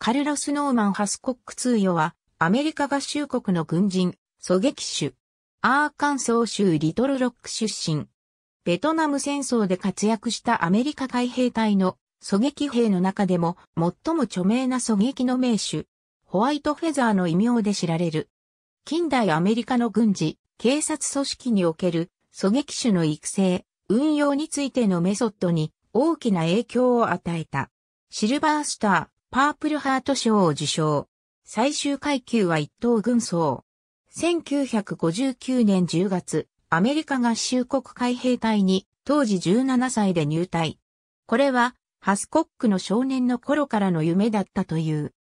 カルロス・ノーマン・ハスコック通与は、アメリカ合衆国の軍人、狙撃手。アーカンソー州リトルロック出身。ベトナム戦争で活躍したアメリカ海兵隊の狙撃兵の中でも最も著名な狙撃の名手。ホワイトフェザーの異名で知られる。近代アメリカの軍事、警察組織における狙撃手の育成、運用についてのメソッドに大きな影響を与えた。シルバースター、パープルハート賞を受賞。最終階級は一等軍曹。1959年10月、アメリカ合衆国海兵隊に当時17歳で入隊。これは、ハスコックの少年の頃からの夢だったという。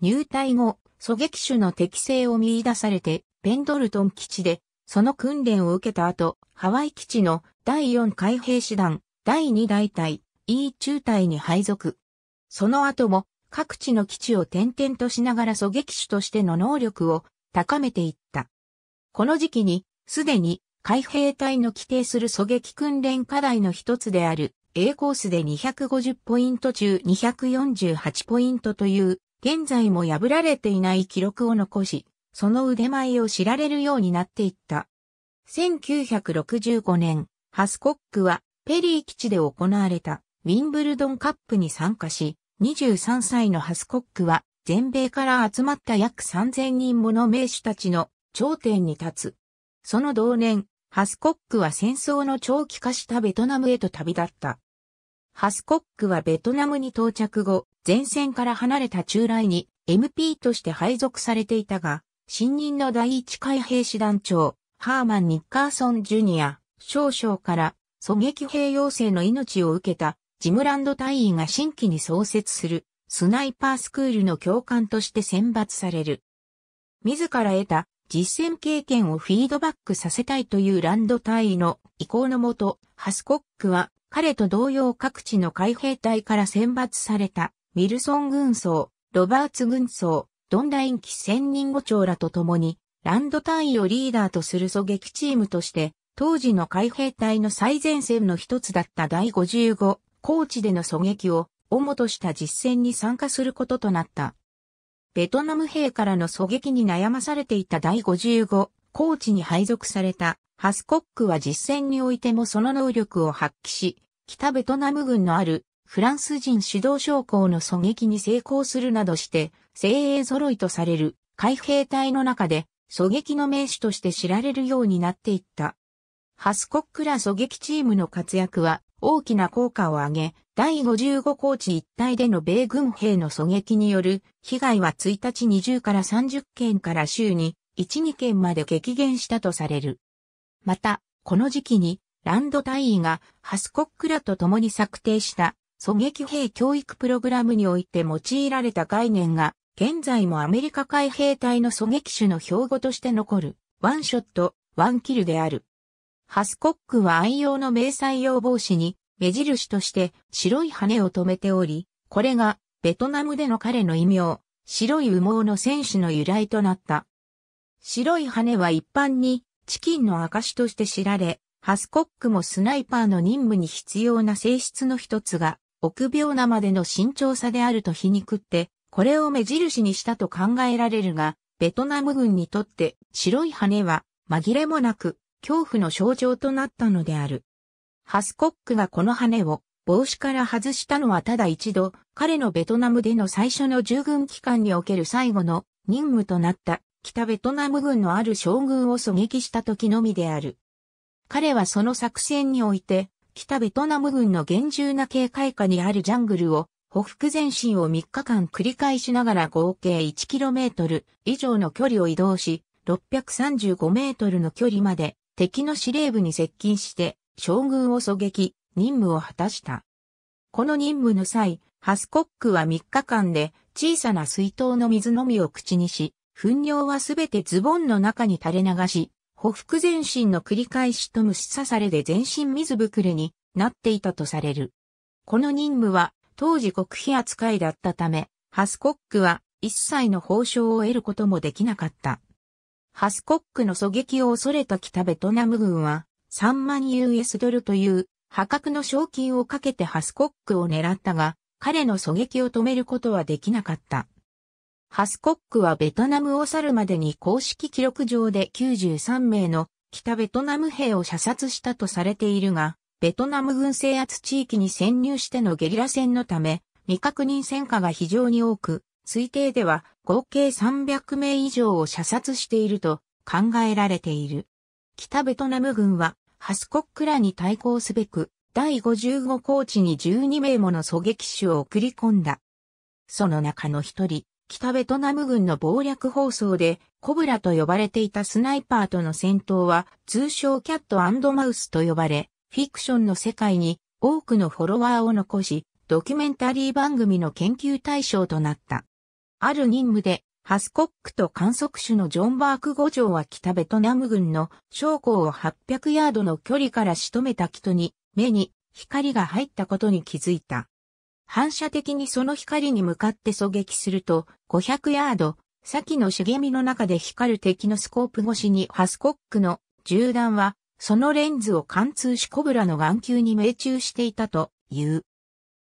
入隊後、狙撃手の適性を見出されて、ペンドルトン基地で、その訓練を受けた後、ハワイ基地の第4海兵師団、第2大隊、E 中隊に配属。その後も、各地の基地を転々としながら狙撃手としての能力を高めていった。この時期に、すでに海兵隊の規定する狙撃訓練課題の一つである A コースで250ポイント中248ポイントという現在も破られていない記録を残し、その腕前を知られるようになっていった。1965年、ハスコックはペリー基地で行われたウィンブルドンカップに参加し、23歳のハスコックは全米から集まった約3000人もの名手たちの頂点に立つ。その同年、ハスコックは戦争の長期化したベトナムへと旅立った。ハスコックはベトナムに到着後、前線から離れた中来に MP として配属されていたが、新任の第一海兵士団長、ハーマン・ニッカーソン・ジュニア、少将から狙撃兵養成の命を受けたジムランド隊員が新規に創設するスナイパースクールの教官として選抜される。自ら得た実践経験をフィードバックさせたいというランド隊員の意向のもと、ハスコックは彼と同様各地の海兵隊から選抜されたウィルソン軍曹、ロバーツ軍曹、ドンダイン機千人護長らと共にランド隊員をリーダーとする狙撃チームとして当時の海兵隊の最前線の一つだった第55高地での狙撃を主とした実戦に参加することとなった。ベトナム兵からの狙撃に悩まされていた第55高地に配属されたハスコックは実戦においてもその能力を発揮し、北ベトナム軍のあるフランス人主導将校の狙撃に成功するなどして、精鋭揃いとされる海兵隊の中で狙撃の名手として知られるようになっていった。ハスコックら狙撃チームの活躍は大きな効果を上げ、第55高地一帯での米軍兵の狙撃による被害は1日20から30件から週に1、2件まで激減したとされる。また、この時期にランド隊員がハスコックらと共に策定した狙撃兵教育プログラムにおいて用いられた概念が現在もアメリカ海兵隊の狙撃手の標語として残るワンショット、ワンキルである。ハスコックは愛用の迷彩用帽子に目印として白い羽を止めており、これがベトナムでの彼の異名、白い羽毛の選手の由来となった。白い羽は一般にチキンの証として知られ、ハスコックもスナイパーの任務に必要な性質の一つが、臆病なまでの慎重さであると皮肉って、これを目印にしたと考えられるが、ベトナム軍にとって白い羽は紛れもなく恐怖の象徴となったのである。ハスコックがこの羽を帽子から外したのはただ一度、彼のベトナムでの最初の従軍期間における最後の任務となった北ベトナム軍のある将軍を狙撃した時のみである。彼はその作戦において、北ベトナム軍の厳重な警戒下にあるジャングルを、北腹前進を3日間繰り返しながら合計 1km 以上の距離を移動し、635メートルの距離まで敵の司令部に接近して将軍を狙撃、任務を果たした。この任務の際、ハスコックは3日間で小さな水筒の水のみを口にし、糞尿はすべてズボンの中に垂れ流し、ほふ前進の繰り返しと虫刺されで全身水ぶくれになっていたとされる。この任務は当時国費扱いだったため、ハスコックは一切の報奨を得ることもできなかった。ハスコックの狙撃を恐れた北ベトナム軍は3万 US ドルという破格の賞金をかけてハスコックを狙ったが、彼の狙撃を止めることはできなかった。ハスコックはベトナムを去るまでに公式記録上で93名の北ベトナム兵を射殺したとされているが、ベトナム軍制圧地域に潜入してのゲリラ戦のため、未確認戦果が非常に多く、推定では合計300名以上を射殺していると考えられている。北ベトナム軍はハスコックらに対抗すべく第55高地に12名もの狙撃手を送り込んだ。その中の一人、北ベトナム軍の謀略放送で、コブラと呼ばれていたスナイパーとの戦闘は、通称キャットマウスと呼ばれ、フィクションの世界に多くのフォロワーを残し、ドキュメンタリー番組の研究対象となった。ある任務で、ハスコックと観測手のジョン・バーク五条は北ベトナム軍の将校を800ヤードの距離から仕留めた人に、目に光が入ったことに気づいた。反射的にその光に向かって狙撃すると、500ヤード、先の茂みの中で光る敵のスコープ越しにハスコックの銃弾は、そのレンズを貫通しコブラの眼球に命中していたという。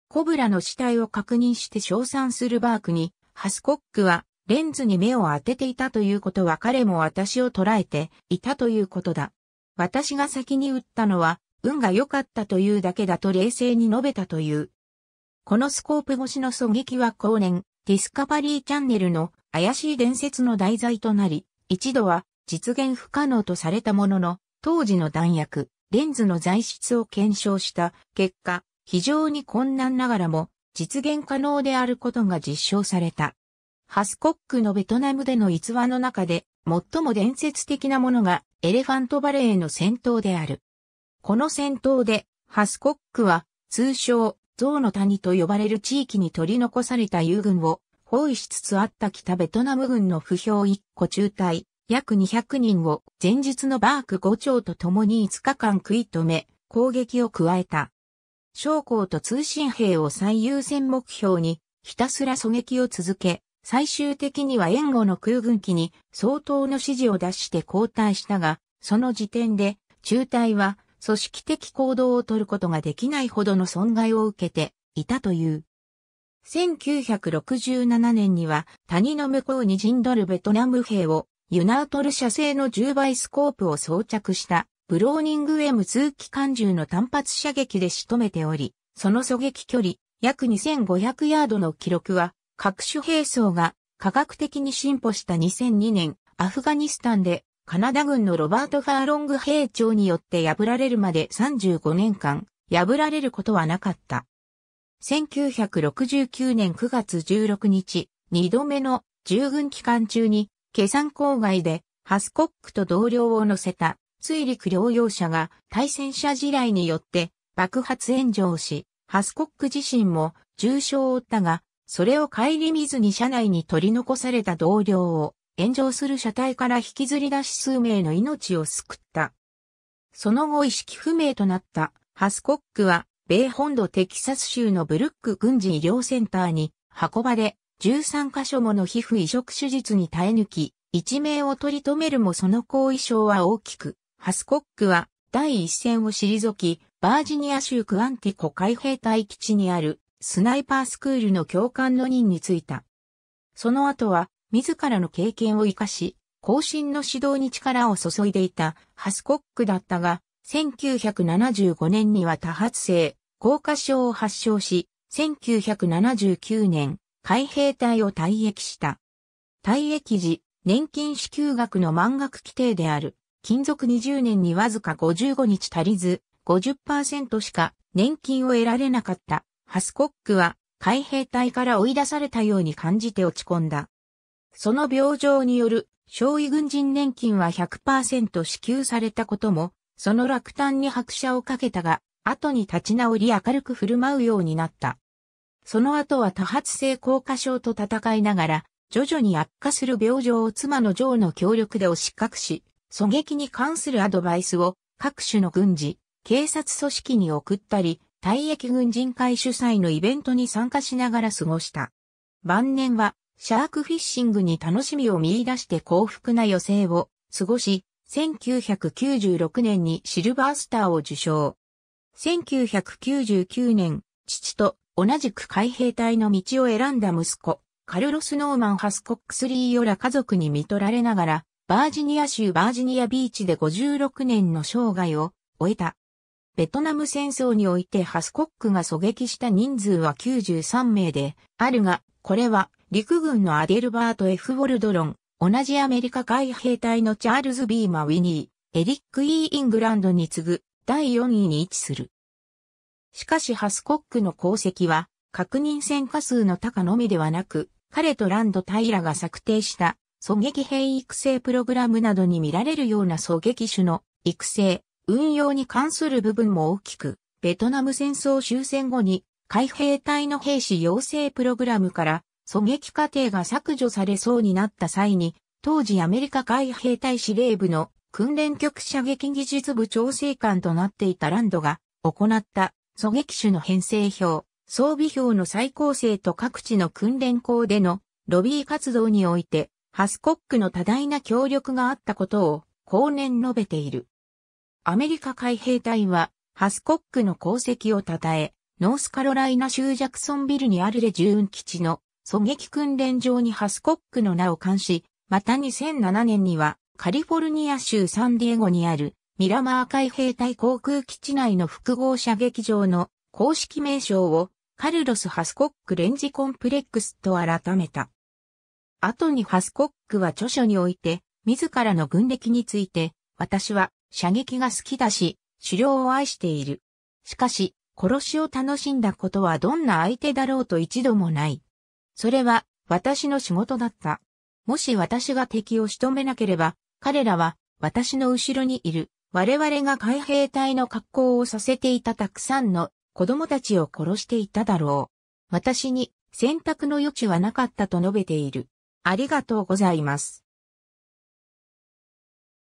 コブラの死体を確認して称賛するバークに、ハスコックはレンズに目を当てていたということは彼も私を捉えていたということだ。私が先に撃ったのは運が良かったというだけだと冷静に述べたという。このスコープ越しの狙撃は後年、ディスカバリーチャンネルの怪しい伝説の題材となり、一度は実現不可能とされたものの、当時の弾薬、レンズの材質を検証した結果、非常に困難ながらも実現可能であることが実証された。ハスコックのベトナムでの逸話の中で最も伝説的なものがエレファントバレーの戦闘である。この戦闘でハスコックは通称象の谷と呼ばれる地域に取り残された友軍を包囲しつつあった北ベトナム軍の不評一個中隊、約200人を前日のバーク5丁と共に5日間食い止め、攻撃を加えた。将校と通信兵を最優先目標にひたすら狙撃を続け、最終的には援護の空軍機に相当の指示を出して交代したが、その時点で中隊は組織的行動を取ることができないほどの損害を受けていたという。1967年には谷の向こうに陣取るベトナム兵をユナートル社製の10倍スコープを装着したブローニング M2 機関銃の単発射撃で仕留めており、その狙撃距離約2500ヤードの記録は各種兵装が科学的に進歩した2002年アフガニスタンでカナダ軍のロバート・ファーロング兵長によって破られるまで35年間、破られることはなかった。1969年9月16日、二度目の従軍期間中に、下山郊外でハスコックと同僚を乗せた水陸両用車が対戦車地雷によって爆発炎上し、ハスコック自身も重傷を負ったが、それを顧みずに車内に取り残された同僚を炎上する車体から引きずり出し数名の命を救った。その後意識不明となったハスコックは、米本土テキサス州のブルック軍事医療センターに運ばれ、13カ所もの皮膚移植手術に耐え抜き、一命を取り留めるもその後遺症は大きく、ハスコックは第一線を退き、バージニア州クアンティコ海兵隊基地にあるスナイパースクールの教官の任に就いた。その後は自らの経験を活かし、後進の指導に力を注いでいたハスコックだったが、1975年には多発性、硬化症を発症し、1979年、海兵隊を退役した。退役時、年金支給額の満額規定である、勤続20年にわずか55日足りず、50%しか年金を得られなかったハスコックは海兵隊から追い出されたように感じて落ち込んだ。その病状による少尉軍人年金は100%支給されたことも、その落胆に拍車をかけたが、後に立ち直り明るく振る舞うようになった。その後は多発性硬化症と戦いながら、徐々に悪化する病状を妻のジョーの協力で押し隠し、狙撃に関するアドバイスを各種の軍事、警察組織に送ったり、退役軍人会主催のイベントに参加しながら過ごした。晩年はシャークフィッシングに楽しみを見出して幸福な余生を過ごし、1996年にシルバースターを受賞。1999年、父と同じく海兵隊の道を選んだ息子、カルロス・ノーマン・ハスコック・スリーら家族に看取られながら、バージニア州バージニアビーチで56年の生涯を終えた。ベトナム戦争においてハスコックが狙撃した人数は93名であるが、これは陸軍のアデルバート・ F・ ウォルドロン、同じアメリカ海兵隊のチャールズ・ビー・マウィニー、エリック・イー・イングランドに次ぐ第4位に位置する。しかしハスコックの功績は確認戦果数の高のみではなく、彼とランド・タイラが策定した狙撃兵育成プログラムなどに見られるような狙撃手の育成、運用に関する部分も大きく、ベトナム戦争終戦後に海兵隊の兵士養成プログラムから狙撃過程が削除されそうになった際に、当時アメリカ海兵隊司令部の訓練局射撃技術部調整官となっていたランドが行った。狙撃手の編成表、装備表の再構成と各地の訓練校でのロビー活動において、ハスコックの多大な協力があったことを後年述べている。アメリカ海兵隊は、ハスコックの功績を称え、ノースカロライナ州ジャクソンビルにあるレジューン基地の狙撃訓練場にハスコックの名を冠し、また2007年にはカリフォルニア州サンディエゴにあるミラマー海兵隊航空基地内の複合射撃場の公式名称をカルロス・ハスコックレンジコンプレックスと改めた。後にハスコックは著書において、自らの軍歴について、私は射撃が好きだし、狩猟を愛している。しかし、殺しを楽しんだことはどんな相手だろうと一度もない。それは私の仕事だった。もし私が敵を仕留めなければ、彼らは私の後ろにいる。我々が海兵隊の格好をさせていたたくさんの子供たちを殺していただろう。私に選択の余地はなかったと述べている。ありがとうございます。